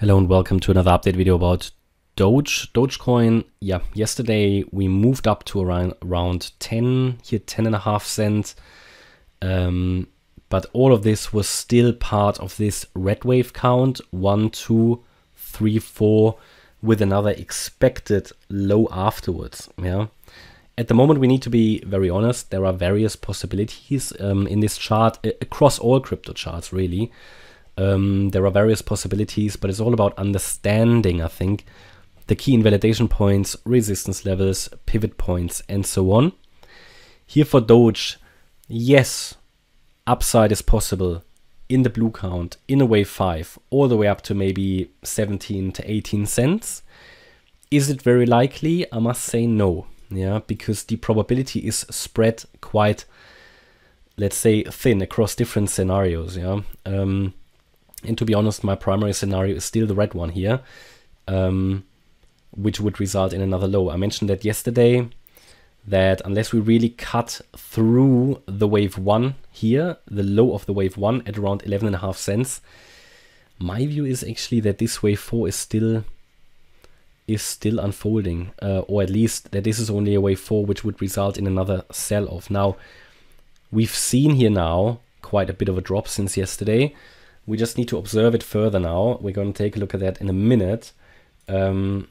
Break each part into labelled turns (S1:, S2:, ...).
S1: Hello and welcome to another update video about Doge. Dogecoin, yeah, yesterday we moved up to around, around 10, here 10 and a half cents. Um, but all of this was still part of this red wave count, one, two, three, four, with another expected low afterwards, yeah. At the moment, we need to be very honest. There are various possibilities um, in this chart across all crypto charts, really. Um, there are various possibilities, but it's all about understanding, I think, the key invalidation points, resistance levels, pivot points, and so on. Here for Doge, yes, upside is possible in the blue count in a wave 5, all the way up to maybe 17 to 18 cents. Is it very likely? I must say no, yeah, because the probability is spread quite, let's say, thin across different scenarios, yeah. Um, and to be honest, my primary scenario is still the red one here, um, which would result in another low. I mentioned that yesterday that unless we really cut through the wave one here, the low of the wave one at around 11 and a half cents, my view is actually that this wave four is still is still unfolding, uh, or at least that this is only a wave four, which would result in another sell-off. Now, we've seen here now quite a bit of a drop since yesterday. We just need to observe it further now. We're going to take a look at that in a minute. Um,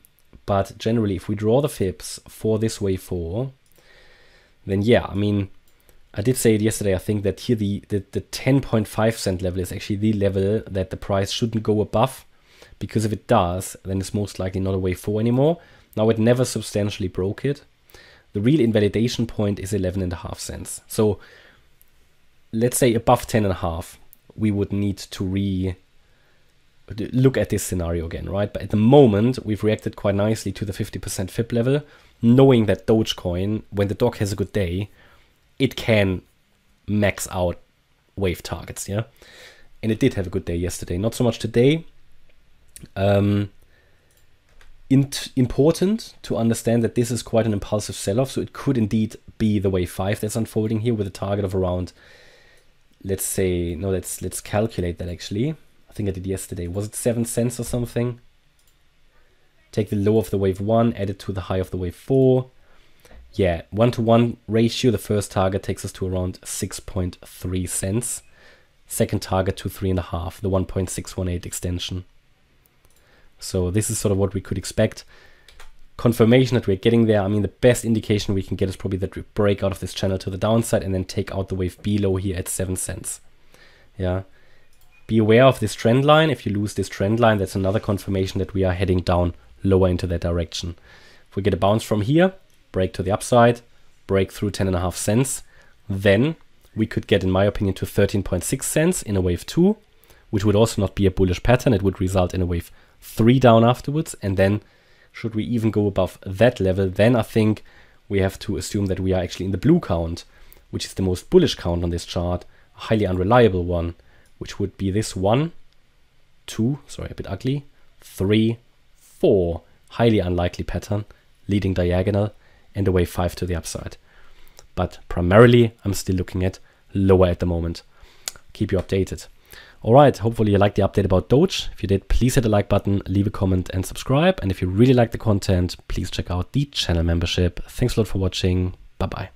S1: but generally, if we draw the fibs for this wave 4, then yeah, I mean, I did say it yesterday, I think that here the, the, the 10.5 cent level is actually the level that the price shouldn't go above. Because if it does, then it's most likely not a wave 4 anymore. Now it never substantially broke it. The real invalidation point is 11.5 cents. So let's say above 10.5 we would need to re look at this scenario again, right? But at the moment, we've reacted quite nicely to the 50% FIB level, knowing that Dogecoin, when the dog has a good day, it can max out wave targets, yeah? And it did have a good day yesterday, not so much today. Um, important to understand that this is quite an impulsive sell-off, so it could indeed be the wave 5 that's unfolding here with a target of around let's say no let's let's calculate that actually. I think i did yesterday. Was it seven cents or something? Take the low of the wave one add it to the high of the wave four. Yeah one to one ratio the first target takes us to around 6.3 cents. Second target to three and a half the 1.618 extension. So this is sort of what we could expect confirmation that we're getting there. I mean, the best indication we can get is probably that we break out of this channel to the downside and then take out the wave below here at 7 cents. Yeah. Be aware of this trend line. If you lose this trend line, that's another confirmation that we are heading down lower into that direction. If we get a bounce from here, break to the upside, break through 10 and a half cents, then we could get, in my opinion, to 13.6 cents in a wave 2, which would also not be a bullish pattern. It would result in a wave 3 down afterwards, and then should we even go above that level, then I think we have to assume that we are actually in the blue count, which is the most bullish count on this chart, a highly unreliable one, which would be this one, two, sorry, a bit ugly, three, four, highly unlikely pattern, leading diagonal, and a wave five to the upside. But primarily, I'm still looking at lower at the moment. Keep you updated. Alright, hopefully you liked the update about Doge. If you did, please hit the like button, leave a comment and subscribe. And if you really like the content, please check out the channel membership. Thanks a lot for watching. Bye bye.